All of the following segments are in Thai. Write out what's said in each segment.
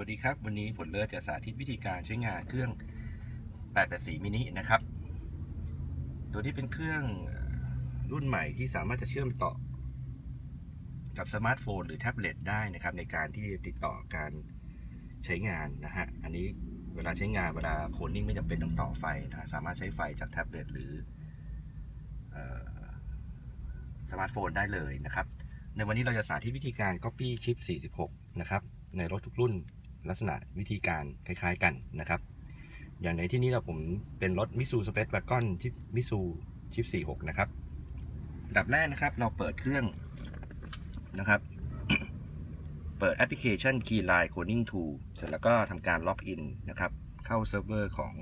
วัสดีครับ วันนี้ผลเลือจะสาธิตวิธีการใช้งานเครื่อง 884 มินินะครับ ตัวนี้เป็นเครื่องรุ่นใหม่ที่สามารถจะเชื่อมต่อ กับสมาร์ทโฟนหรือแท็บเล็ตได้นะครับ ในการที่ติดต่อการใช้งานนะฮะ อันนี้เวลาใช้งานเวลาโคนนิ่งไม่จำเป็นต้องต่อไฟนะสามารถใช้ไฟจากแท็บเล็ตหรือสมาร์ทโฟนได้เลยนะครับ ในวันนี้เราจะสาธิตวิธีการ Copy Chip 46 นะครับ ในรถทุกรุ่น ลักษณะวิธีการคล้ายๆกันนะครับ อย่างในที่นี้เราผมเป็นรถมิซูสเปซแวกอนชิปมิซูชิป46 นะครับดับแรกนะครับเราเปิดเครื่องนะครับ เปิดแอปพลิเคชัน Keyline Cloning Tool เสร็จแล้วก็ทำการล็อกอินนะครับ เข้าเซิร์ฟเวอร์ของ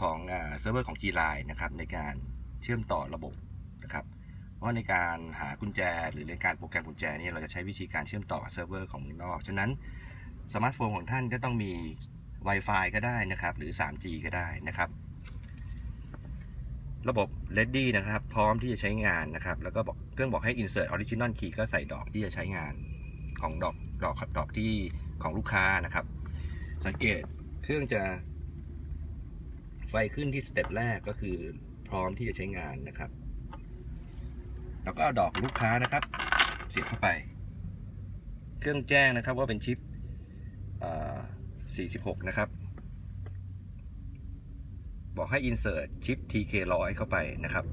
ของเซิร์ฟเวอร์ของ Keyline นะครับในการเชื่อมต่อระบบนะครับ ราะในการหากุญแจ หรือในการโปรแกรมกุญแจนี่เราจะใช้วิธีการเชื่อมต่อกับเซิร์ฟเวอร์ของเมืองนอก ฉะนั้นสมาร์ทโฟนของท่านก็ต้องมี Wi-Fi ก็ได้นะครับ หรือ 3G ก็ได้นะครับ ระบบ ready นะครับ พร้อมที่จะใช้งานนะครับ แล้วก็บอกเครื่องบอกให้ insert original key ก็ใส่ดอกที่จะใช้งานของดอกดอกดอกที่ของลูกค้านะครับ สังเกตเครื่องจะ ไฟขึ้นที่สเต็ปแรกก็คือพร้อมที่จะใช้งานนะครับ แล้วก็เอาดอกลูกค้านะครับ เสียบเข้าไป เครื่องแจ้งนะครับว่าเป็นชิป46 นะครับ บอกให้ insert ชิป TK100 เข้าไปนะครับ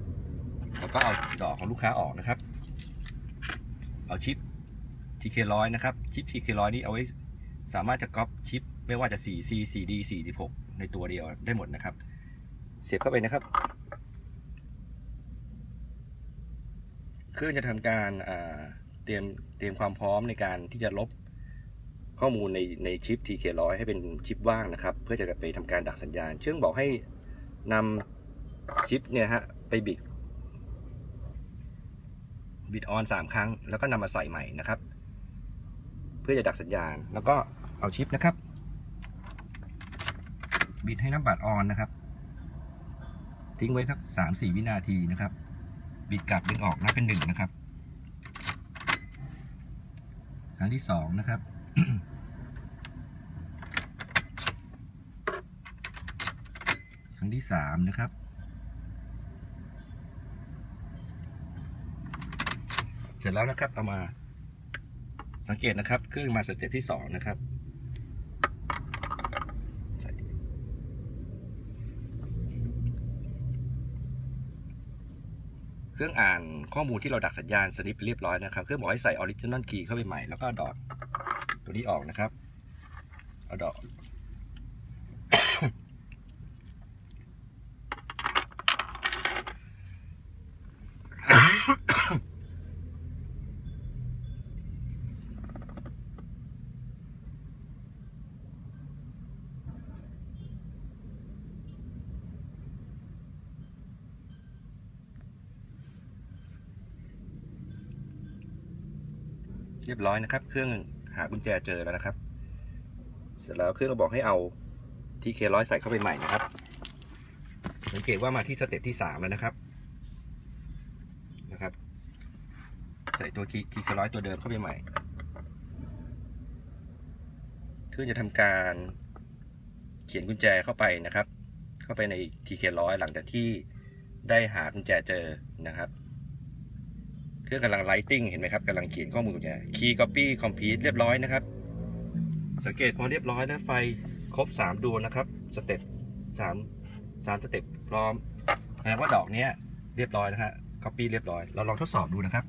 แล้วก็เอาดอกของลูกค้าออกนะครับ เอาชิป TK100 นะครับ ชิป TK100 นี่เอาไว้สามารถจะก๊อปชิป ไม่ว่าจะ 4C 4D 46 ในตัวเดียวได้หมดนะครับ เสียบเข้าไปนะครับ เครื่องจะทำการเตรียมเตรียมความพร้อมในการที่จะลบข้อมูลในในชิป TK100 ให้เป็นชิปว่างนะครับ เพื่อจะไปทำการดักสัญญาณ เชื่องบอกให้นำชิปเนี่ยฮะไปบิดบิดออนสามครั้ง แล้วก็นำมาใส่ใหม่นะครับ เพื่อจะดักสัญญาณ แล้วก็เอาชิปนะครับ บิดให้น้ำบัดออนนะครับ ทิ้งไว้สักสามสี่วินาทีนะครับ บิดกลับดึงออกนับเป็นหนึ่งนะครับ ครั้งที่สองนะครับครั้งที่สามนะครับ เสร็จแล้วนะครับเอามาสังเกตนะครับเครื่องมา step ที่สองนะครับ เครื่องอ่านข้อมูลที่เราดักสัญญาณสลิปเรียบร้อยนะครับ เครื่องบอกให้ใส่ original key เข้าไปใหม่แล้วก็ถอดตัวนี้ออกนะครับ เอาดอก เรียบร้อยนะครับ เครื่องหากุญแจเจอแล้วนะครับ เสร็จแล้วเครื่องก็บอกให้เอา TK100ใส่เข้าไปใหม่นะครับ สังเกตว่ามาที่ step ที่สามแล้วนะครับ นะครับ ใส่ตัว TK100ตัวเดิมเข้าไปใหม่ เครื่องจะทำการเขียนกุญแจเข้าไปนะครับ เข้าไปใน TK100หลังจากที่ได้หากุญแจเจอนะครับ เครื่องกำลัง writing เห็นไหมครับกำลังเขียนข้อมูลเนี่ยคีย์ copy complete เรียบร้อยนะครับ สังเกตพอเรียบร้อยแล้วไฟครบ 3 ดวงนะครับ step สามสาม step พร้อมแสดงว่าดอกนี้เรียบร้อยนะฮะ copy เรียบร้อย เราลองทดสอบดูนะครับ